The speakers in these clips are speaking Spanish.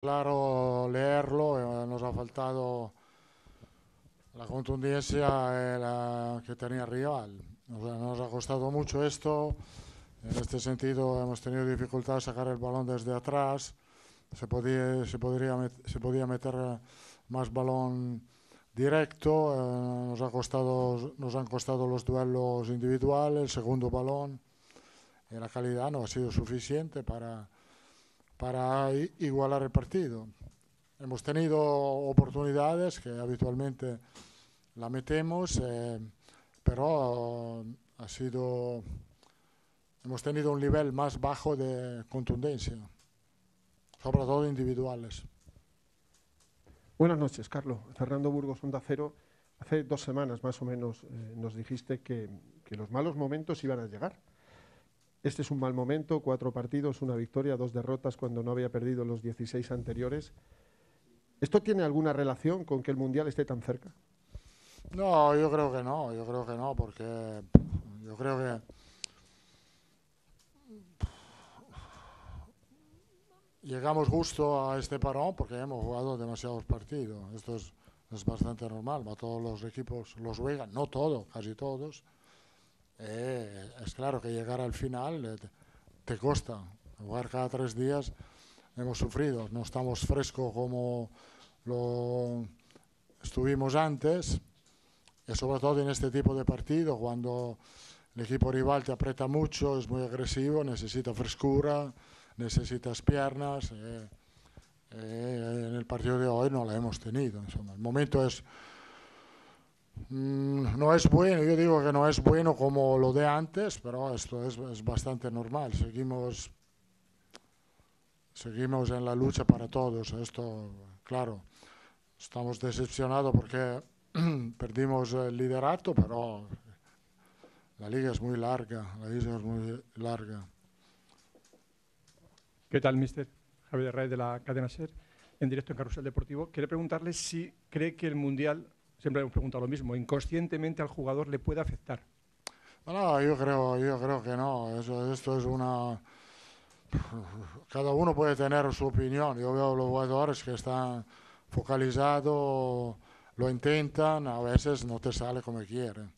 claro leerlo, eh, nos ha faltado la contundencia eh, la que tenía el rival. Nos, ha costado mucho esto. En este sentido hemos tenido dificultad de sacar el balón desde atrás. Se podía, se podría se podía meter más balón directo. eh, nos, ha costado, nos han costado los duelos individuales, el segundo balón. La calidad no ha sido suficiente para, para igualar el partido. Hemos tenido oportunidades que habitualmente la metemos, eh, pero ha sido hemos tenido un nivel más bajo de contundencia, sobre todo individuales. Buenas noches, Carlos. Fernando Burgos, Onda Cero. Hace dos semanas más o menos eh, nos dijiste que, que los malos momentos iban a llegar. Este es un mal momento, cuatro partidos, una victoria, dos derrotas cuando no había perdido los 16 anteriores. ¿Esto tiene alguna relación con que el Mundial esté tan cerca? No, yo creo que no, yo creo que no, porque yo creo que llegamos justo a este parón porque hemos jugado demasiados partidos. Esto es, es bastante normal, todos los equipos los juegan, no todos, casi todos. Eh, es claro que llegar al final eh, te, cuesta. Jugar cada tres días hemos sufrido, no estamos frescos como lo estuvimos antes y sobre todo en este tipo de partido, cuando el equipo rival te aprieta mucho, es muy agresivo, necesita frescura, necesitas piernas. eh, eh, en el partido de hoy no la hemos tenido. el momento es no es bueno, yo digo que no es bueno como lo de antes, pero esto es, es bastante normal. Seguimos, seguimos en la lucha para todos. Esto, claro, estamos decepcionados porque perdimos el liderato, pero la liga es muy larga, la liga es muy larga. ¿Qué tal, mister? Javier Rey de la cadena SER, en directo en Carrusel Deportivo. Quería preguntarle si cree que el Mundial, siempre hemos preguntado lo mismo, inconscientemente al jugador le puede afectar. No, yo creo, yo creo que no. Eso, esto es una. Cada uno puede tener su opinión. Yo veo los jugadores que están focalizados, lo intentan, a veces no te sale como quieren.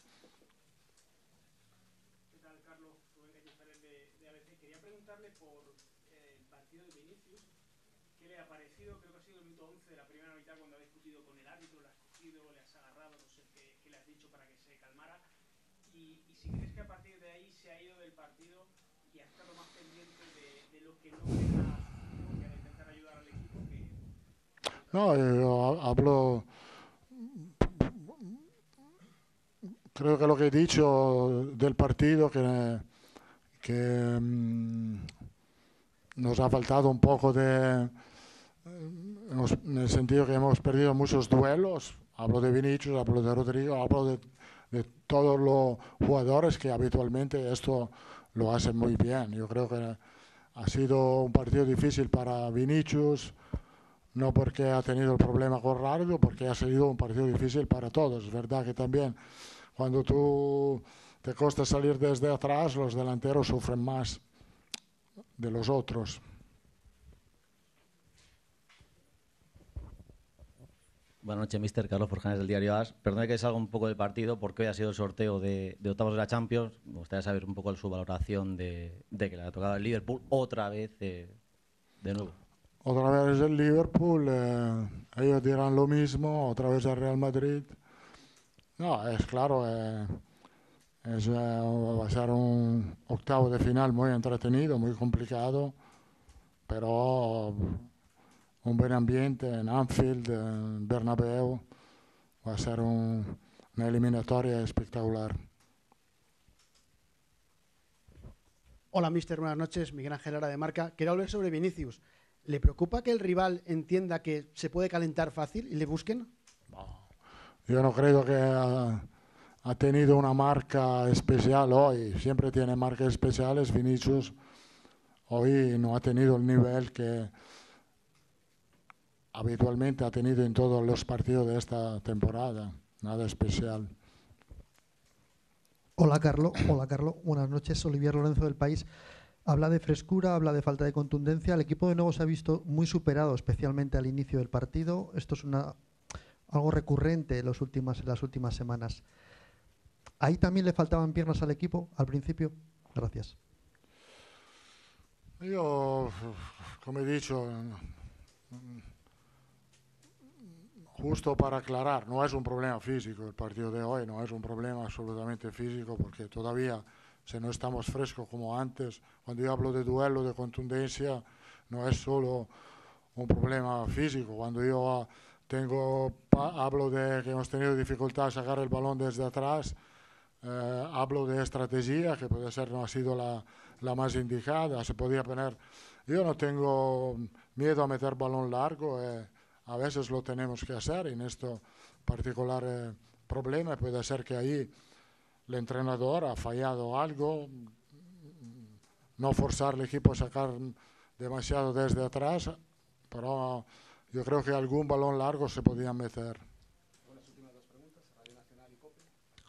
¿Qué tal, Carlos? Rubén Cañizares de, de ABC. Quería preguntarle por el partido de Vinicius. ¿Qué le ha parecido? Creo que ha sido el minuto 11 de la primera mitad cuando ha discutido con el árbitro, has cogido, le has agarrado, no sé qué, qué le has dicho para que se calmara. Y, y si crees que a partir de ahí se ha ido del partido y ha estado más pendiente de, de lo que no deja que de intentar ayudar al equipo que, No, yo ha- hablo. Creo que lo que he dicho del partido, que, que mm, nos ha faltado un poco de. en el sentido que hemos perdido muchos duelos. Hablo de Vinicius, hablo de Rodrigo, hablo de, de todos los jugadores que habitualmente esto lo hacen muy bien. Yo creo que ha sido un partido difícil para Vinicius no porque ha tenido el problema con Rardo, porque ha sido un partido difícil para todos. Es verdad que también cuando tú te cuesta salir desde atrás, los delanteros sufren más de los otros. Buenas noches, mister Carlos Forjanes del diario AS. Perdone que salga un poco del partido porque hoy ha sido el sorteo de, octavos de la Champions. Me gustaría saber un poco su valoración de, que le ha tocado el Liverpool otra vez eh, de nuevo. Otra vez el Liverpool, eh, ellos dirán lo mismo, otra vez el Real Madrid. No, es claro, eh, eh, va a ser un octavo de final muy entretenido, muy complicado, pero un buen ambiente en Anfield, en Bernabéu, va a ser un- una eliminatoria espectacular. Hola, mister. Buenas noches. Miguel Ángel Lara de Marca. Quiero hablar sobre Vinicius. ¿Le preocupa que el rival entienda que se puede calentar fácil y le busquen? Yo no creo que ha, ha tenido una marca especial hoy. Siempre tiene marcas especiales. Vinicius hoy no ha tenido el nivel que habitualmente ha tenido en todos los partidos de esta temporada. Nada especial. Hola, Carlos. Hola, Carlos. Buenas noches. Olivier Lorenzo del País. Habla de frescura, habla de falta de contundencia. El equipo de nuevo se ha visto muy superado, especialmente al inicio del partido. Esto es una, algo recurrente en, los últimas, en las últimas semanas. ¿Ahí también le faltaban piernas al equipo al principio? Gracias. Io, come he dicho, justo para aclarar, no es un problema físico el partido de hoy, no es un problema absolutamente físico porque todavía si no estamos frescos como antes, cuando yo hablo de duelo, de contundencia, no es solo un problema físico, cuando yo tengo, hablo de que hemos tenido dificultad a sacar el balón desde atrás, eh, hablo de estrategia, que puede ser no ha sido la, la, más indicada, se podía poner, yo no tengo miedo a meter balón largo, eh, a veces lo tenemos que hacer, en este particular eh, problema puede ser que ahí el entrenador ha fallado algo, no forzar al equipo a sacar demasiado desde atrás, pero yo creo que algún balón largo se podía meter.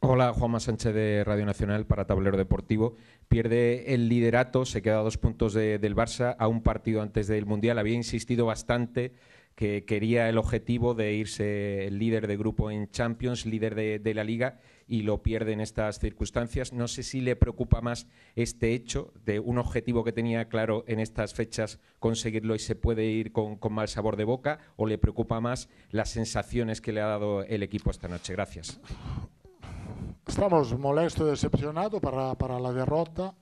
Hola, Juanma Sánchez de Radio Nacional para Tablero Deportivo. Pierde el liderato, se queda a dos puntos del Barça a un partido antes del Mundial. Había insistido bastante que quería el objetivo de irse líder de grupo en Champions, líder de, la liga, y lo pierde en estas circunstancias. No sé si le preocupa más este hecho de un objetivo que tenía claro en estas fechas conseguirlo y se puede ir con, con mal sabor de boca, o le preocupa más las sensaciones que le ha dado el equipo esta noche. Gracias. Estamos molestos y decepcionados para, para la derrota.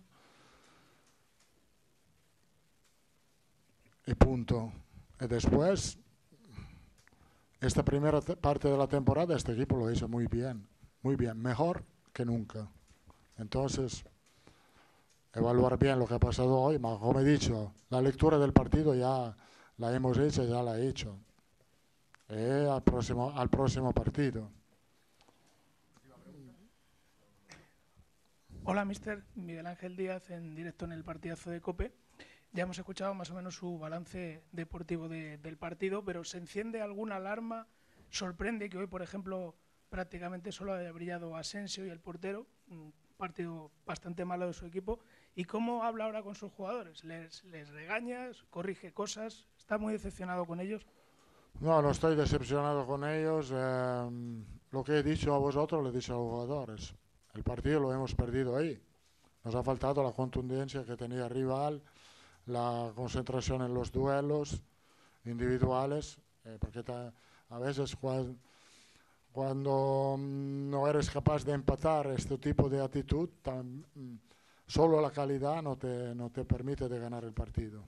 Y punto. Y después, esta primera parte de la temporada, este equipo lo hizo muy bien, muy bien, mejor que nunca. Entonces, evaluar bien lo que ha pasado hoy, como he dicho, la lectura del partido ya la hemos hecho, ya la he hecho. Y al próximo, al próximo partido. Hola, mister. Miguel Ángel Díaz, en directo en el partidazo de COPE. Ya hemos escuchado más o menos su balance deportivo del partido, pero ¿se enciende alguna alarma? ¿Sorprende que hoy, por ejemplo, prácticamente solo haya brillado Asensio y el portero? Un partido bastante malo de su equipo. ¿Y cómo habla ahora con sus jugadores? ¿Les, les regaña? ¿Corrige cosas? ¿Está muy decepcionado con ellos? No, no estoy decepcionado con ellos. Eh, lo que he dicho a vosotros, lo he dicho a los jugadores. El partido lo hemos perdido ahí. Nos ha faltado la contundencia que tenía rival, la concentración en los duelos individuales, eh, porque a veces cuando, no eres capaz de empatar este tipo de actitud, mm, solo la calidad no te, no te permite de ganar el partido.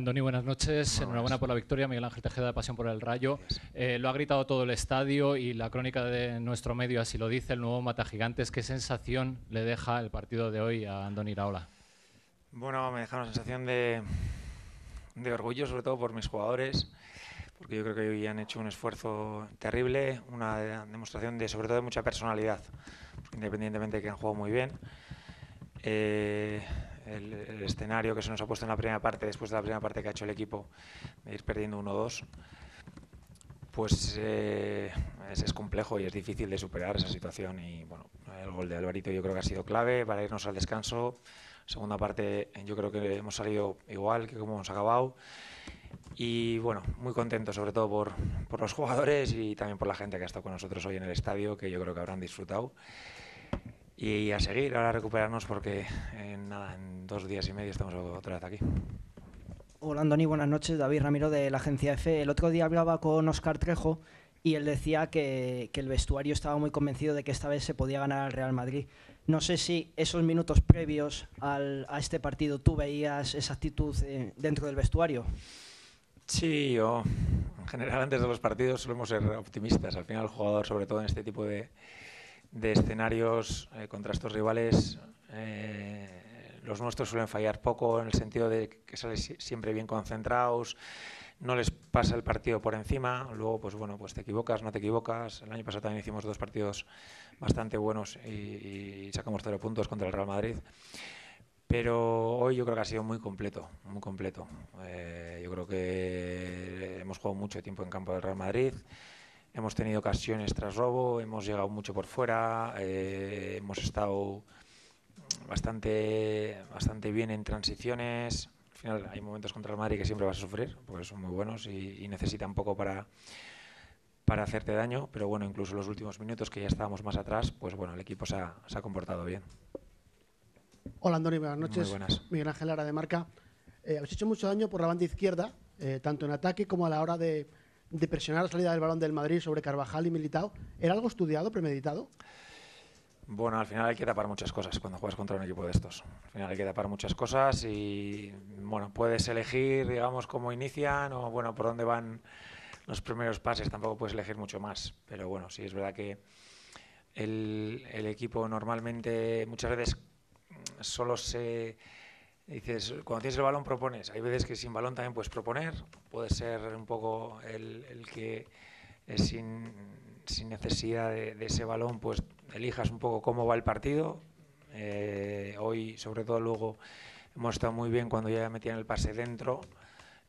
Andoni, buenas noches. Enhorabuena por la victoria. Miguel Ángel Tejeda de Pasión por el Rayo. Eh, lo ha gritado todo el estadio y la crónica de nuestro medio así lo dice, el nuevo Mata Gigantes. ¿Qué sensación le deja el partido de hoy a Andoni Iraola? Bueno, me deja una sensación de, orgullo, sobre todo por mis jugadores, porque yo creo que hoy han hecho un esfuerzo terrible, una demostración de, sobre todo, de mucha personalidad, independientemente de que han jugado muy bien. Eh, el, escenario que se nos ha puesto en la primera parte, después de la primera parte que ha hecho el equipo, de ir perdiendo 1-2, pues eh, es, complejo y es difícil de superar esa situación. Y bueno, el gol de Alvarito yo creo que ha sido clave para irnos al descanso. Segunda parte, yo creo que hemos salido igual que como hemos acabado. Y bueno, muy contento sobre todo por, por los jugadores y también por la gente que ha estado con nosotros hoy en el estadio, que yo creo que habrán disfrutado y a seguir, ahora a recuperarnos porque en, nada, en dos días y medio estamos otra vez aquí. Hola Andoni, buenas noches. David Ramiro de la agencia EFE. El otro día hablaba con Oscar Trejo y él decía que, que, el vestuario estaba muy convencido de que esta vez se podía ganar al Real Madrid. No sé si esos minutos previos al, a este partido tú veías esa actitud eh, dentro del vestuario. Sí, yo en general antes de los partidos solemos ser optimistas. Al final el jugador, sobre todo en este tipo de, de escenarios eh, contra estos rivales, eh, los nuestros suelen fallar poco en el sentido de que salen siempre bien concentrados, no les pasa el partido por encima, luego pues bueno, pues te equivocas, no te equivocas. El año pasado también hicimos dos partidos bastante buenos y, sacamos cero puntos contra el Real Madrid. Pero hoy yo creo que ha sido muy completo, muy completo. Eh, yo creo que hemos jugado mucho tiempo en campo del Real Madrid. Hemos tenido ocasiones tras robo, hemos llegado mucho por fuera, eh, hemos estado bastante, bastante bien en transiciones. Al final hay momentos contra el Madrid que siempre vas a sufrir, porque son muy buenos y, y necesitan poco para, para hacerte daño, pero bueno, incluso los últimos minutos que ya estábamos más atrás, pues bueno, el equipo se ha, se ha comportado bien. Hola Andoni, buenas Muy noches. buenas. Miguel Ángel Lara de Marca. Eh, habéis hecho mucho daño por la banda izquierda, eh, tanto en ataque como a la hora de, de presionar la salida del balón del Madrid sobre Carvajal y Militao. ¿Era algo estudiado, premeditado? Bueno, al final hay que tapar muchas cosas cuando juegas contra un equipo de estos. Al final hay que tapar muchas cosas y, bueno, puedes elegir, digamos, cómo inician o, bueno, por dónde van los primeros pases. Tampoco puedes elegir mucho más. Pero, bueno, sí es verdad que el, el equipo normalmente, muchas veces, solo se... Dices, cuando tienes el balón propones. Hay veces que sin balón también puedes proponer. Puede ser un poco el, el que sin, sin necesidad de, de ese balón, pues elijas un poco cómo va el partido. Eh, hoy, sobre todo luego, hemos estado muy bien cuando ya metían el pase dentro.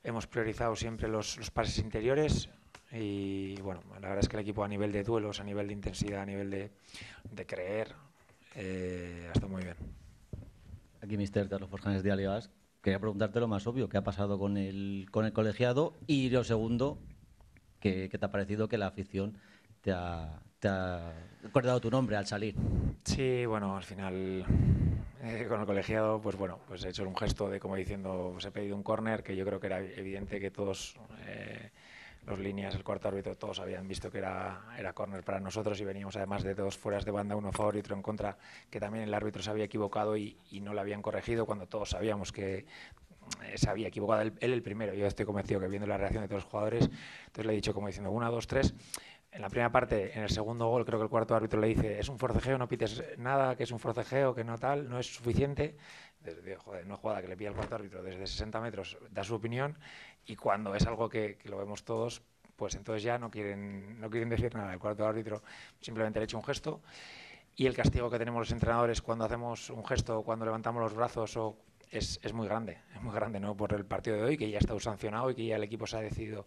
Hemos priorizado siempre los, los pases interiores y bueno, la verdad es que el equipo a nivel de duelos, a nivel de intensidad, a nivel de, de creer, eh, ha estado muy bien. Aquí, Mister Carlos Forjanes de Alias. Quería preguntarte lo más obvio, ¿qué ha pasado con el, con el colegiado? Y lo segundo, ¿qué, qué te ha parecido que la afición te ha, te recordado tu nombre al salir? Sí, bueno, al final eh, con el colegiado, pues bueno, pues he hecho un gesto de como diciendo, os he pedido un córner, que yo creo que era evidente que todos eh, los líneas, el cuarto árbitro, todos habían visto que era, era córner para nosotros y veníamos además de dos fueras de banda, uno a favor y otro en contra, que también el árbitro se había equivocado y, y no lo habían corregido cuando todos sabíamos que eh, se había equivocado él, él el primero. Yo estoy convencido que viendo la reacción de todos los jugadores, entonces le he dicho como diciendo, una, dos, tres. En la primera parte, en el segundo gol, creo que el cuarto árbitro le dice, es un forcejeo, no pites nada, que es un forcejeo, que no tal, no es suficiente. Digo, joder, no jugada que le pilla el cuarto árbitro desde 60 metros, da su opinión, y cuando es algo que, que lo vemos todos, pues entonces ya no quieren, no quieren decir nada. El cuarto árbitro simplemente le echa un gesto. Y el castigo que tenemos los entrenadores cuando hacemos un gesto, cuando levantamos los brazos, o es, es muy grande, es muy grande, no por el partido de hoy, que ya está sancionado y que ya el equipo se ha decidido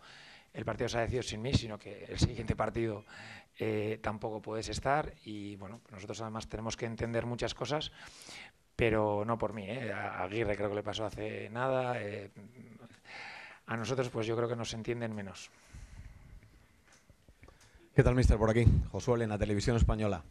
el partido se ha decidido sin mí, sino que el siguiente partido eh, tampoco puedes estar y bueno, nosotros además tenemos que entender muchas cosas, pero no por mí, ¿eh? a Aguirre creo que le pasó hace nada, eh, a nosotros pues yo creo que nos entienden menos. ¿Qué tal, mister? Por aquí, Josué en la televisión española.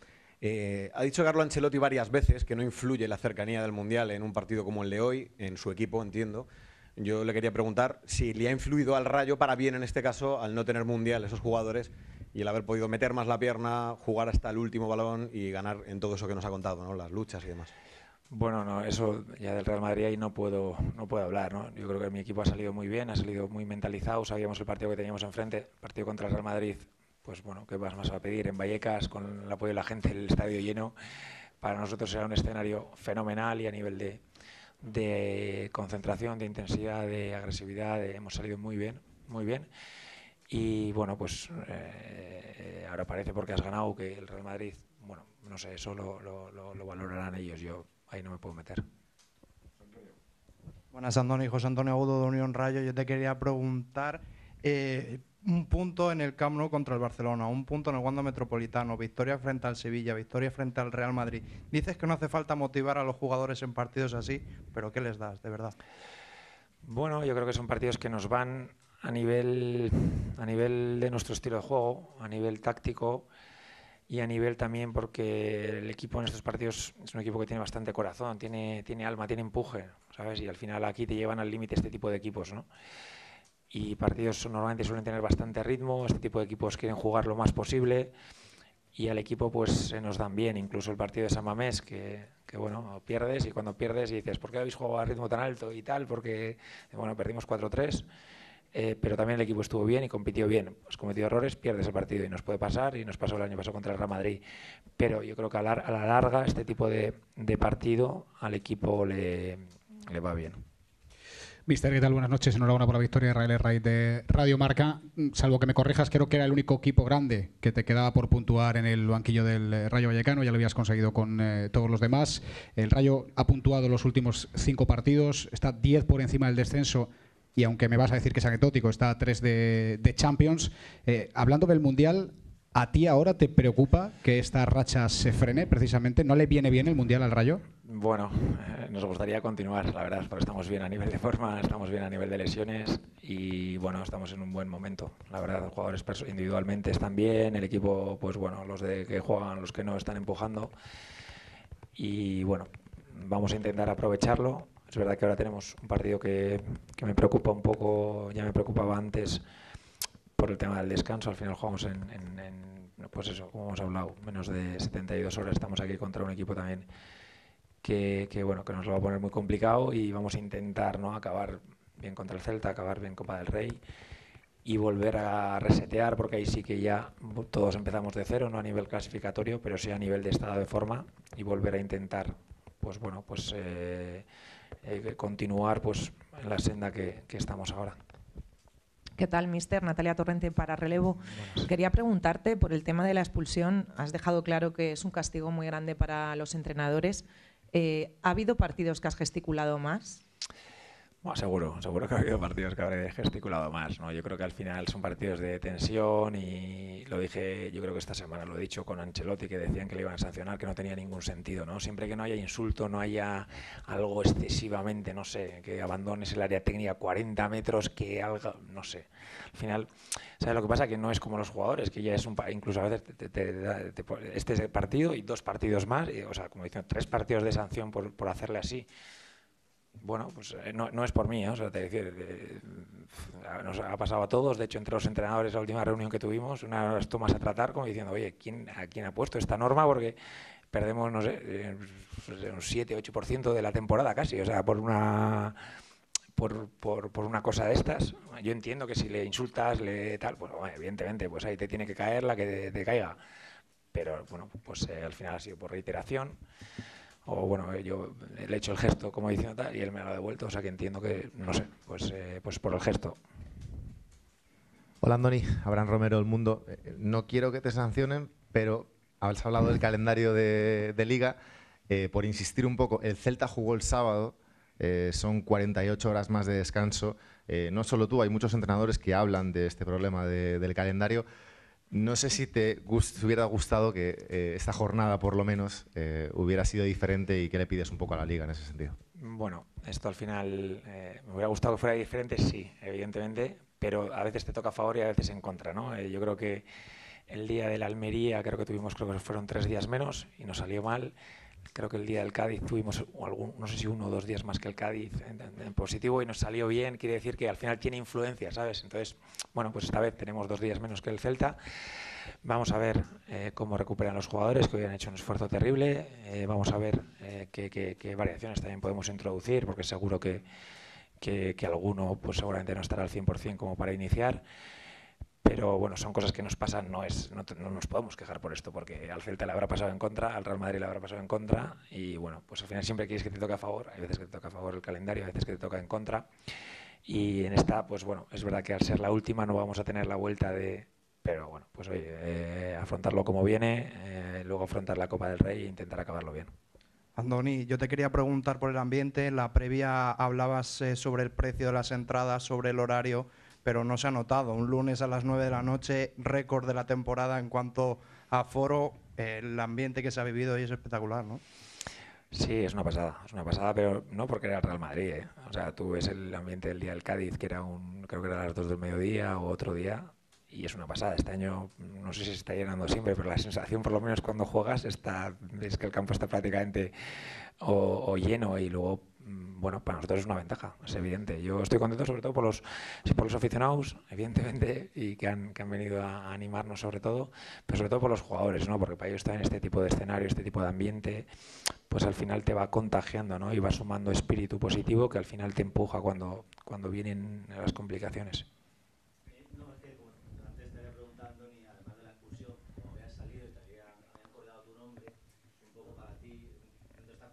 Ha dicho Carlo Ancelotti varias veces que no influye la cercanía del Mundial en un partido como el de hoy, en su equipo, entiendo. Yo le quería preguntar si le ha influido al Rayo para bien en este caso al no tener Mundial esos jugadores y el haber podido meter más la pierna, jugar hasta el último balón y ganar en todo eso que nos ha contado, ¿no? las luchas y demás. Bueno, no, eso ya del Real Madrid ahí no puedo, no puedo hablar, ¿no? Yo creo que mi equipo ha salido muy bien, ha salido muy mentalizado, sabíamos el partido que teníamos enfrente, el partido contra el Real Madrid, pues bueno, ¿qué más más a pedir? En Vallecas, con el apoyo de la gente, el estadio lleno, para nosotros era un escenario fenomenal y a nivel de, de concentración, de intensidad, de agresividad, hemos salido muy bien, muy bien. Y bueno, pues eh, ahora parece porque has ganado que el Real Madrid, bueno, no sé, eso lo, lo- lo- lo valorarán ellos, yo ahí no me puedo meter. Buenas, Andoni. José Antonio Agudo de Unión Rayo. Yo te quería preguntar eh, un punto en el Camp Nou contra el Barcelona, un punto en el Wanda Metropolitano, victoria frente al Sevilla, victoria frente al Real Madrid. Dices que no hace falta motivar a los jugadores en partidos así, pero ¿qué les das, de verdad? Bueno, yo creo que son partidos que nos van a nivel, a nivel de nuestro estilo de juego, a nivel táctico y a nivel también porque el equipo en estos partidos es un equipo que tiene bastante corazón, tiene, tiene alma, tiene empuje, ¿sabes? Y al final aquí te llevan al límite este tipo de equipos, ¿no? Y partidos normalmente suelen tener bastante ritmo, este tipo de equipos quieren jugar lo más posible y al equipo pues se nos dan bien, incluso el partido de San Mamés, que, bueno, pierdes y cuando pierdes y dices, ¿por qué habéis jugado a ritmo tan alto y tal? Porque, bueno, perdimos 4-3, eh, pero también el equipo estuvo bien y compitió bien. Has cometido errores, pierdes el partido y nos puede pasar y nos pasó el año pasado contra el Real Madrid. Pero yo creo que a la, a la larga este tipo de, partido al equipo le va bien. Mister, ¿qué? Buenas noches. Enhorabuena por la victoria de Raíl Raid de Radio Marca. Mm, Salvo que me corrijas, creo que era el único equipo grande que te quedaba por puntuar en el banquillo del eh, Rayo Vallecano. Ya lo habías conseguido con eh, todos los demás. El Rayo ha puntuado los últimos cinco partidos, está 10 por encima del descenso y aunque me vas a decir que es anecdótico, está a tres de, de Champions. Eh, hablando del Mundial, ¿a ti ahora te preocupa que esta racha se frene precisamente? ¿No le viene bien el Mundial al Rayo? Bueno, eh, nos gustaría continuar, la verdad, porque estamos bien a nivel de forma, estamos bien a nivel de lesiones y bueno, estamos en un buen momento. La verdad, los jugadores individualmente están bien, el equipo, pues bueno, los de que juegan, los que no están empujando y bueno, vamos a intentar aprovecharlo. Es verdad que ahora tenemos un partido que, que me preocupa un poco, ya me preocupaba antes por el tema del descanso. Al final jugamos en, en- en, pues eso, como hemos hablado, menos de 72 horas. Estamos aquí contra un equipo también que, que, bueno, que nos lo va a poner muy complicado y vamos a intentar ¿no? acabar bien contra el Celta, acabar bien Copa del Rey y volver a resetear, porque ahí sí que ya todos empezamos de cero, no a nivel clasificatorio, pero sí a nivel de estado de forma y volver a intentar, pues bueno, pues eh, eh, continuar pues en la senda que, que estamos ahora. ¿Qué tal, mister? Natalia Torrente para relevo. Quería preguntarte por el tema de la expulsión. Has dejado claro que es un castigo muy grande para los entrenadores. Eh, ¿Ha habido partidos que has gesticulado más? Bueno, seguro, seguro que ha habido partidos que habré gesticulado más, ¿no? Yo creo que al final son partidos de tensión y lo dije, yo creo que esta semana lo he dicho con Ancelotti que decían que le iban a sancionar, que no tenía ningún sentido, ¿no? Siempre que no haya insulto, no haya algo excesivamente, no sé, que abandones el área técnica 40 metros, que algo, no sé. Al final, ¿sabes lo que pasa? Que no es como los jugadores, que ya es un, incluso a veces te, te- te- este es el partido y dos partidos más, o sea, como dicen, tres partidos de sanción por, por hacerle así. Bueno, pues eh, no, no es por mí, ¿eh? o sea, te decir, eh, nos ha pasado a todos. De hecho, entre los entrenadores, la última reunión que tuvimos, una de las tomas a tratar, como diciendo, oye, ¿quién, ¿a quién ha puesto esta norma? Porque perdemos, no sé, eh, pues, un 7-8% de la temporada casi, o sea, por una por, por, por una cosa de estas. Yo entiendo que si le insultas, le tal, pues bueno, evidentemente, pues ahí te tiene que caer la que te, caiga. Pero bueno, pues al final ha sido por reiteración. O bueno, yo le he hecho el gesto como diciendo tal y él me lo ha devuelto, o sea que entiendo que, no sé, pues, eh, pues por el gesto. Hola Andoni, Abraham Romero del Mundo. Eh, No quiero que te sancionen, pero has hablado del calendario de, liga. Eh, por insistir un poco, el Celta jugó el sábado, eh, son 48 horas más de descanso. No solo tú, hay muchos entrenadores que hablan de este problema de- del calendario. No sé si te hubiera gustado que eh, esta jornada, por lo menos, eh, hubiera sido diferente y qué le pides un poco a la liga en ese sentido. Bueno, esto al final eh, me hubiera gustado que fuera diferente, sí, evidentemente, pero a veces te toca a favor y a veces en contra, ¿no? Yo creo que el día de la Almería creo que tuvimos, creo que fueron tres días menos y nos salió mal. Creo que el día del Cádiz tuvimos algún, no sé si uno o dos días más que el Cádiz en, positivo y nos salió bien. Quiere decir que al final tiene influencia, ¿sabes? Entonces, bueno, pues esta vez tenemos dos días menos que el Celta. Vamos a ver eh, cómo recuperan los jugadores que hoy han hecho un esfuerzo terrible. Eh, vamos a ver eh, qué variaciones también podemos introducir, porque seguro que, que, que alguno pues seguramente no estará al 100% como para iniciar. Pero bueno, son cosas que nos pasan, no, es, no, nos podemos quejar por esto, porque al Celta le habrá pasado en contra, al Real Madrid le habrá pasado en contra, y bueno, pues al final siempre quieres que te toque a favor, hay veces que te toca a favor el calendario, hay veces que te toca en contra, y en esta, pues bueno, es verdad que al ser la última no vamos a tener la vuelta de... Pero bueno, pues oye, eh, afrontarlo como viene, eh, luego afrontar la Copa del Rey e intentar acabarlo bien. Andoni, yo te quería preguntar por el ambiente. En la previa hablabas eh, sobre el precio de las entradas, sobre el horario, pero no se ha notado. Un lunes a las 9 de la noche, récord de la temporada en cuanto a foro. el ambiente que se ha vivido hoy es espectacular, ¿no? Sí, es una pasada, es una pasada, pero no porque era el Real Madrid. ¿eh? O sea, tú ves el ambiente del día del Cádiz, que era un, creo que era a las 2 del mediodía o otro día, y es una pasada. Este año no sé si se está llenando siempre, pero la sensación, por lo menos cuando juegas, está, ves que el campo está prácticamente o, o lleno y luego, bueno, para nosotros es una ventaja, es evidente. Yo estoy contento sobre todo por los, por los aficionados, evidentemente, y que han, que han venido a animarnos sobre todo, pero sobre todo por los jugadores, ¿no? Porque para ellos estar en este tipo de escenario, este tipo de ambiente, pues al final te va contagiando, ¿no? Y va sumando espíritu positivo que al final te empuja cuando, cuando vienen las complicaciones.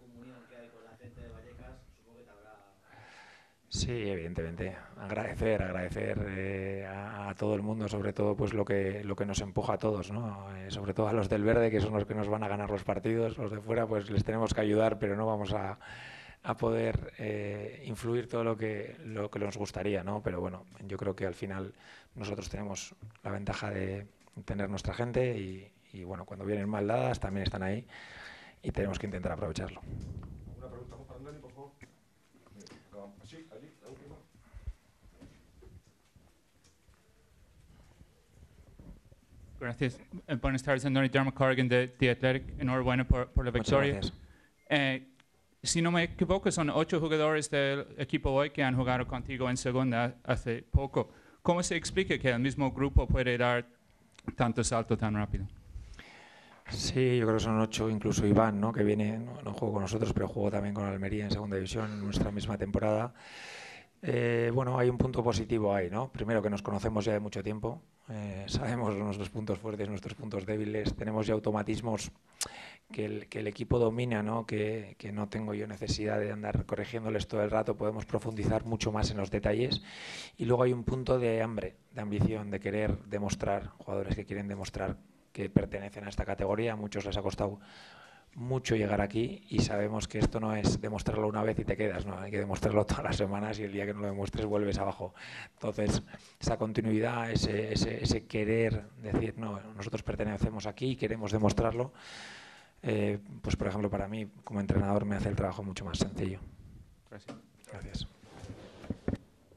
Comunión que hay con la gente de Vallecas, supongo que te habrá... Sí, evidentemente. Agradecer, agradecer eh, a, todo el mundo, sobre todo pues lo que lo que nos empuja a todos, ¿no? Eh, sobre todo a los del verde, que son los que nos van a ganar los partidos. Los de fuera, pues les tenemos que ayudar, pero no vamos a, a poder eh, influir todo lo que, lo que nos gustaría, ¿no? Pero bueno, yo creo que al final nosotros tenemos la ventaja de tener nuestra gente y, bueno, cuando vienen mal dadas también están ahí y tenemos que intentar aprovecharlo. Una pregunta por favor. Sí, allí, la última. Gracias. Buenas tardes, Andoni Dermot Corrigan de The Athletic. Enhorabuena por, por la victoria. Eh, si no me equivoco, son ocho jugadores del equipo hoy que han jugado contigo en segunda hace poco. ¿Cómo se explica que el mismo grupo puede dar tanto salto tan rápido? Sí, yo creo que son ocho, incluso Iván, ¿no? que viene, no, no con nosotros, pero jugó también con Almería en segunda división en nuestra misma temporada. Eh, bueno, hay un punto positivo ahí, ¿no? Primero que nos conocemos ya de mucho tiempo, eh, sabemos nuestros puntos fuertes, nuestros puntos débiles, tenemos ya automatismos que el, que el equipo domina, ¿no? Que no tengo yo necesidad de andar corrigiéndoles todo el rato, podemos profundizar mucho más en los detalles. Y luego hay un punto de hambre, de ambición, de querer demostrar, jugadores que quieren demostrar que pertenecen a esta categoría, a muchos les ha costado mucho llegar aquí y sabemos que esto no es demostrarlo una vez y te quedas, ¿no? hay que demostrarlo todas las semanas y el día que no lo demuestres vuelves abajo. Entonces, esa continuidad, ese, ese, ese querer decir, no, nosotros pertenecemos aquí y queremos demostrarlo, eh, pues por ejemplo para mí como entrenador me hace el trabajo mucho más sencillo. Gracias. Gracias.